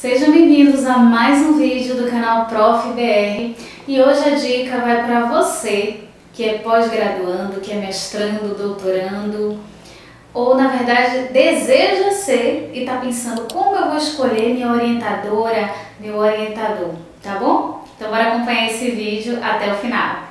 Sejam bem-vindos a mais um vídeo do canal Prof. BR e hoje a dica vai para você que é pós-graduando, que é mestrando, doutorando ou na verdade deseja ser e está pensando como eu vou escolher minha orientadora, meu orientador, tá bom? Então bora acompanhar esse vídeo até o final.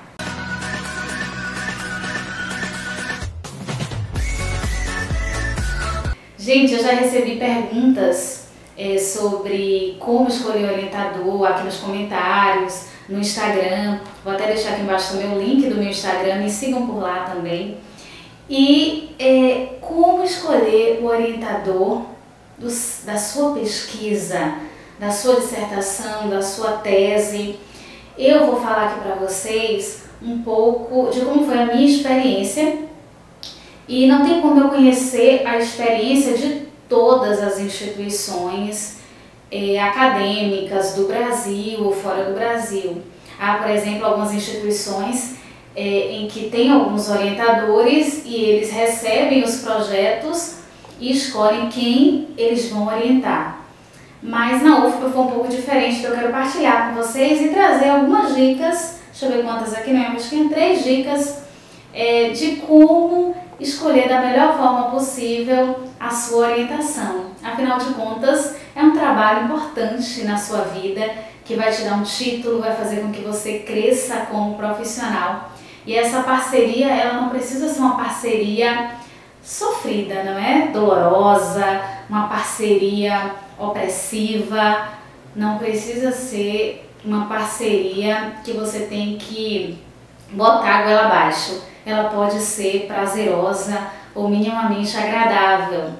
Gente, eu já recebi perguntas é, sobre como escolher orientador aqui nos comentários, no Instagram. Vou até deixar aqui embaixo o meu link do meu Instagram, me sigam por lá também. E é, como escolher o orientador do, da sua pesquisa, da sua dissertação, da sua tese. Eu vou falar aqui para vocês um pouco de como foi a minha experiência e não tem como eu conhecer a experiência de todas as instituições eh, acadêmicas do Brasil ou fora do Brasil. Há, por exemplo, algumas instituições eh, em que tem alguns orientadores e eles recebem os projetos e escolhem quem eles vão orientar. Mas na UFPA foi um pouco diferente, então eu quero partilhar com vocês e trazer algumas dicas, deixa eu ver quantas aqui, não, acho que tem três dicas é, de como escolher da melhor forma possível a sua orientação. Afinal de contas, é um trabalho importante na sua vida que vai te dar um título, vai fazer com que você cresça como profissional. E essa parceria, ela não precisa ser uma parceria sofrida, não é? Dolorosa, uma parceria opressiva, não precisa ser uma parceria que você tem que botar a goela abaixo ela pode ser prazerosa ou minimamente agradável.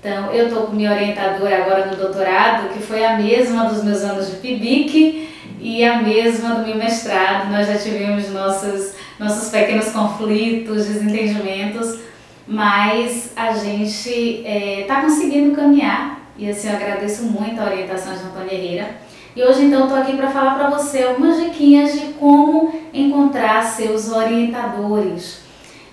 Então, eu estou com minha orientadora agora no doutorado, que foi a mesma dos meus anos de PIBIC e a mesma do meu mestrado. Nós já tivemos nossos, nossos pequenos conflitos, desentendimentos, mas a gente está é, conseguindo caminhar e assim eu agradeço muito a orientação de Antônia Herrera e hoje então estou aqui para falar para você algumas diquinhas de como encontrar seus orientadores.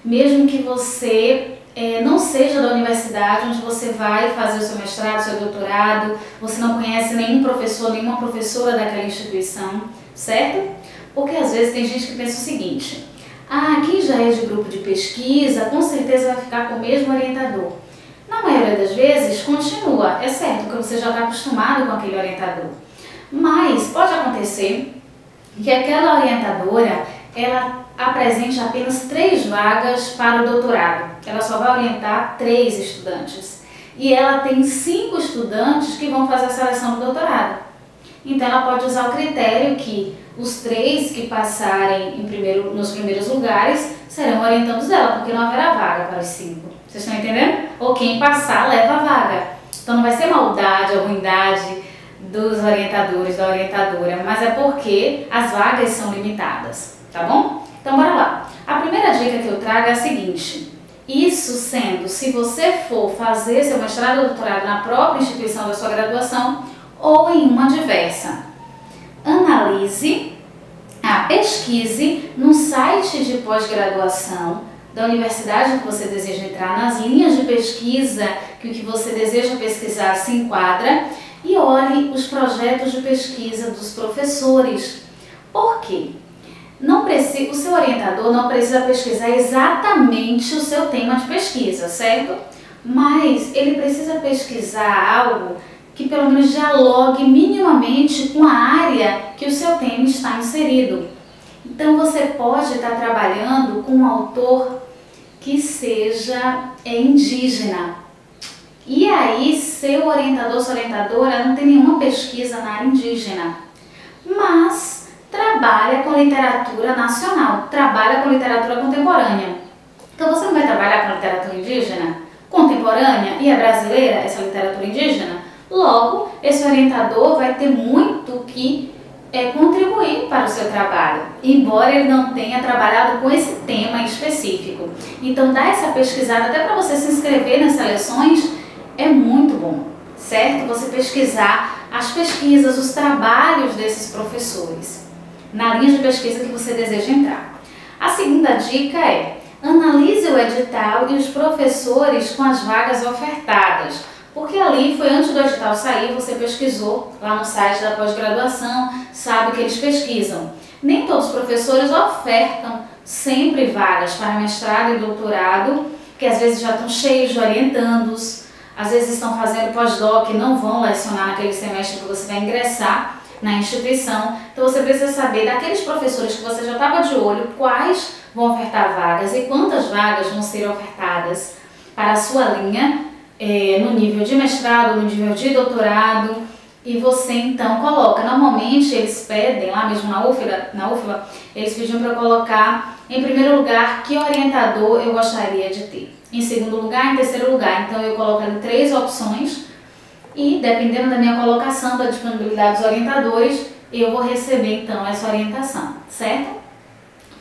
Mesmo que você é, não seja da universidade onde você vai fazer o seu mestrado, seu doutorado, você não conhece nenhum professor, nenhuma professora daquela instituição, certo? Porque às vezes tem gente que pensa o seguinte, ah, quem já é de grupo de pesquisa, com certeza vai ficar com o mesmo orientador. Na maioria das vezes, continua, é certo, porque você já está acostumado com aquele orientador. Mas pode acontecer que aquela orientadora ela apresente apenas três vagas para o doutorado. Ela só vai orientar três estudantes. E ela tem cinco estudantes que vão fazer a seleção do doutorado. Então ela pode usar o critério que os três que passarem em primeiro, nos primeiros lugares serão orientandos dela, porque não haverá vaga para os cinco. Vocês estão entendendo? Ou quem passar leva a vaga. Então não vai ser maldade ou ruindade dos orientadores, da orientadora, mas é porque as vagas são limitadas, tá bom? Então bora lá. A primeira dica que eu trago é a seguinte, isso sendo, se você for fazer seu mestrado ou doutorado na própria instituição da sua graduação ou em uma diversa, analise, ah, pesquise no site de pós-graduação da universidade que você deseja entrar, nas linhas de pesquisa que o que você deseja pesquisar se enquadra e olhe os projetos de pesquisa dos professores. Por quê? Não precisa, o seu orientador não precisa pesquisar exatamente o seu tema de pesquisa, certo? Mas ele precisa pesquisar algo que pelo menos dialogue minimamente com a área que o seu tema está inserido. Então você pode estar trabalhando com um autor que seja é, indígena, e aí, seu orientador, sua orientadora não tem nenhuma pesquisa na área indígena, mas trabalha com literatura nacional, trabalha com literatura contemporânea. Então você não vai trabalhar com literatura indígena contemporânea e é brasileira essa literatura indígena? Logo, esse orientador vai ter muito que é, contribuir para o seu trabalho, embora ele não tenha trabalhado com esse tema específico. Então dá essa pesquisada até para você se inscrever nas seleções é muito bom, certo? Você pesquisar as pesquisas, os trabalhos desses professores na linha de pesquisa que você deseja entrar. A segunda dica é analise o edital e os professores com as vagas ofertadas. Porque ali foi antes do edital sair, você pesquisou lá no site da pós-graduação, sabe que eles pesquisam. Nem todos os professores ofertam sempre vagas para mestrado e doutorado, que às vezes já estão cheios de orientandos, às vezes estão fazendo pós-doc e não vão lecionar naquele semestre que você vai ingressar na instituição. Então você precisa saber daqueles professores que você já estava de olho, quais vão ofertar vagas e quantas vagas vão ser ofertadas para a sua linha, é, no nível de mestrado, no nível de doutorado, e você então coloca. Normalmente eles pedem, lá mesmo na UFBA, na UFBA eles pediam para colocar em primeiro lugar que orientador eu gostaria de ter. Em segundo lugar, em terceiro lugar. Então eu coloco ali três opções e dependendo da minha colocação, da disponibilidade dos orientadores, eu vou receber então essa orientação, certo?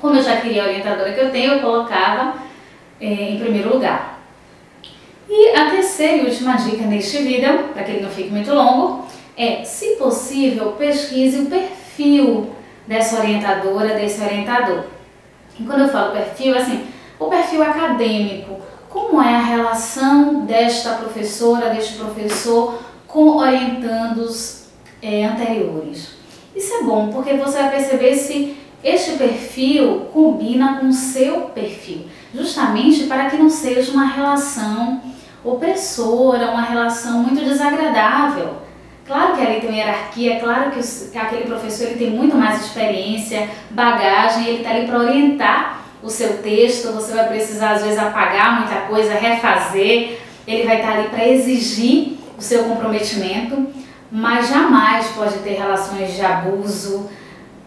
Como eu já queria a orientadora que eu tenho, eu colocava eh, em primeiro lugar. E a terceira e última dica neste vídeo, para que ele não fique muito longo, é, se possível, pesquise o perfil dessa orientadora, desse orientador. E quando eu falo perfil, assim, o perfil acadêmico, como é a relação desta professora, deste professor com orientandos é, anteriores. Isso é bom porque você vai perceber se este perfil combina com o seu perfil, justamente para que não seja uma relação opressora, uma relação muito desagradável. Claro que ali tem hierarquia, é claro que, que aquele professor ele tem muito mais experiência, bagagem, ele está ali para orientar o seu texto, você vai precisar às vezes apagar muita coisa, refazer, ele vai estar ali para exigir o seu comprometimento, mas jamais pode ter relações de abuso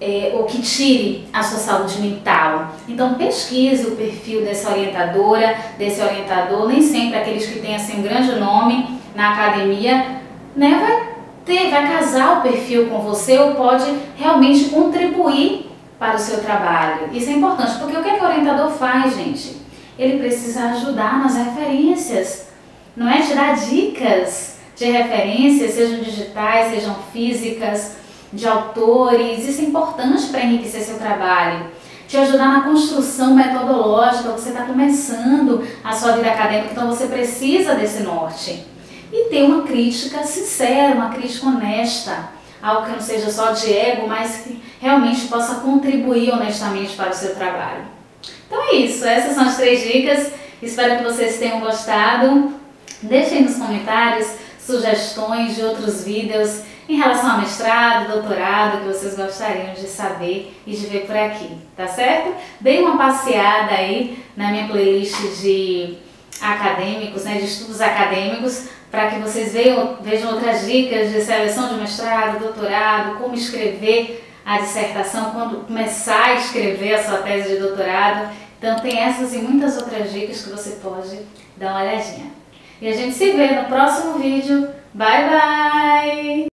é, ou que tire a sua saúde mental. Então pesquise o perfil dessa orientadora, desse orientador, nem sempre aqueles que têm assim um grande nome na academia, né, vai ter, vai casar o perfil com você ou pode realmente contribuir para o seu trabalho. Isso é importante, porque o que, é que o orientador faz, gente? Ele precisa ajudar nas referências, não é tirar dicas de referências, sejam digitais, sejam físicas, de autores. Isso é importante para enriquecer seu trabalho. Te ajudar na construção metodológica, você está começando a sua vida acadêmica, então você precisa desse norte. E ter uma crítica sincera, uma crítica honesta algo que não seja só de ego, mas que realmente possa contribuir honestamente para o seu trabalho. Então é isso, essas são as três dicas. Espero que vocês tenham gostado. Deixem nos comentários sugestões de outros vídeos em relação ao mestrado, doutorado, que vocês gostariam de saber e de ver por aqui, tá certo? Dei uma passeada aí na minha playlist de acadêmicos, né, de estudos acadêmicos, para que vocês vejam, vejam outras dicas de seleção de mestrado, doutorado, como escrever a dissertação, quando começar a escrever a sua tese de doutorado. Então tem essas e muitas outras dicas que você pode dar uma olhadinha. E a gente se vê no próximo vídeo. Bye, bye!